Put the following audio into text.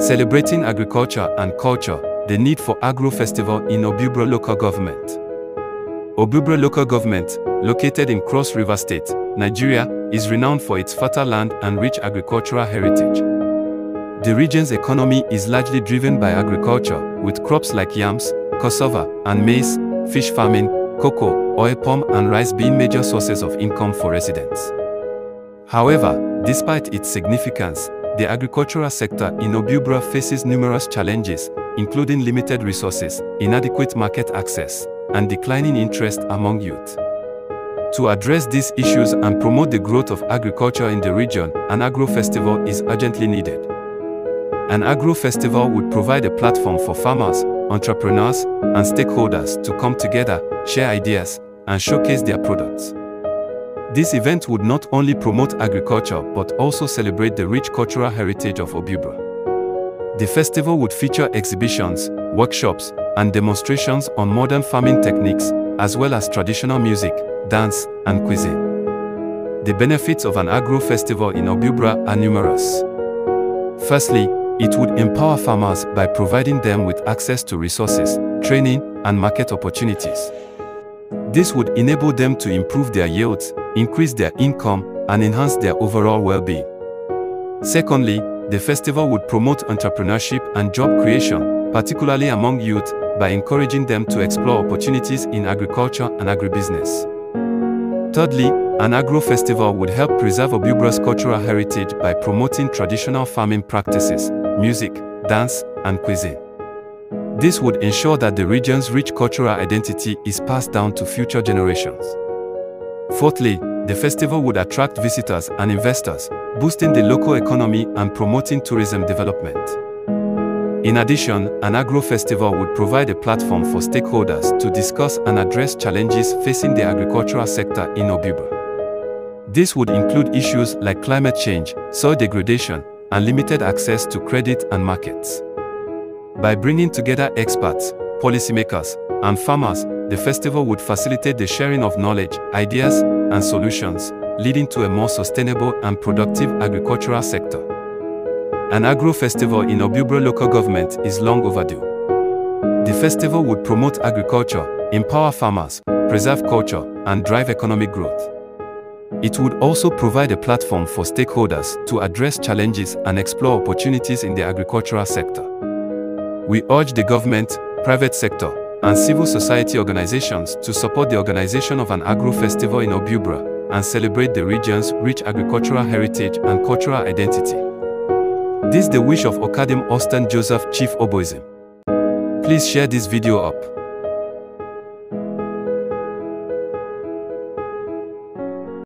Celebrating agriculture and culture, the need for Agro Festival in Obubra local government. Obubra local government, located in Cross River State, Nigeria, is renowned for its fertile land and rich agricultural heritage. The region's economy is largely driven by agriculture, with crops like yams, cassava, and maize, fish farming, cocoa, oil palm and rice being major sources of income for residents. However, despite its significance, the agricultural sector in Obubra faces numerous challenges, including limited resources, inadequate market access, and declining interest among youth. To address these issues and promote the growth of agriculture in the region, an agro festival is urgently needed. An agro festival would provide a platform for farmers, entrepreneurs, and stakeholders to come together, share ideas, and showcase their products. This event would not only promote agriculture but also celebrate the rich cultural heritage of Obubra. The festival would feature exhibitions, workshops, and demonstrations on modern farming techniques, as well as traditional music, dance, and cuisine. The benefits of an agro festival in Obubra are numerous. Firstly, it would empower farmers by providing them with access to resources, training, and market opportunities. This would enable them to improve their yields, increase their income, and enhance their overall well-being. Secondly, the festival would promote entrepreneurship and job creation, particularly among youth, by encouraging them to explore opportunities in agriculture and agribusiness. Thirdly, an agro festival would help preserve Obubra's cultural heritage by promoting traditional farming practices, music, dance, and cuisine. This would ensure that the region's rich cultural identity is passed down to future generations. Fourthly, the festival would attract visitors and investors, boosting the local economy and promoting tourism development. In addition, an agro festival would provide a platform for stakeholders to discuss and address challenges facing the agricultural sector in Obubra. This would include issues like climate change, soil degradation, and limited access to credit and markets. By bringing together experts, policymakers, and farmers, the festival would facilitate the sharing of knowledge, ideas, and solutions, leading to a more sustainable and productive agricultural sector. An agro festival in Obubra local government is long overdue. The festival would promote agriculture, empower farmers, preserve culture, and drive economic growth. It would also provide a platform for stakeholders to address challenges and explore opportunities in the agricultural sector. We urge the government, private sector, and civil society organizations to support the organization of an agro festival in Obubra and celebrate the region's rich agricultural heritage and cultural identity. This is the wish of Okadim Austin Joseph Chief Oboism. Please share this video up.